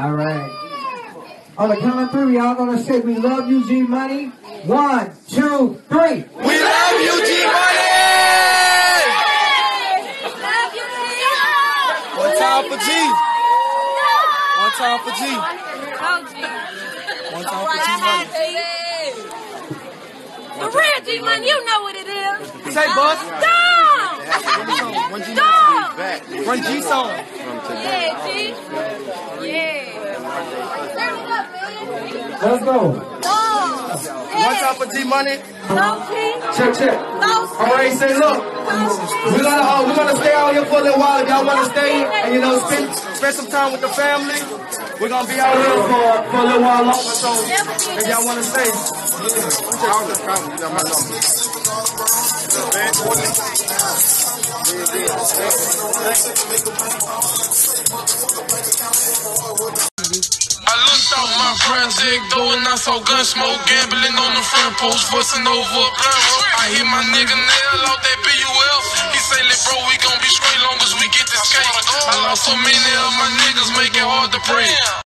All right. On the count of three, y'all gonna say we love you, G Money. One, two, three. We love you, G Money! One time for G. One time for G. One time for G Money. For real, G Money, you know what it is. Say, uh, boss. Dom! One G Dom! One G song. Yeah, G. Yeah. Turn it up, man. Let's go. Dom! One time for G Money. Go, G. Check, check. Go, All right, say, look. We're gonna uh, we're gonna stay out here for a little while. If y'all wanna stay and you know spend spend some time with the family, we're gonna be out here for for a little while longer. So if y'all wanna stay, I out my project door and I saw gun smoke, gambling on the front post, fussing over a roll. I hear my nigga nail out that BUL. He say, "Let bro, we gon' be straight long as we get this cake." I lost so many of my niggas, make it hard to pray.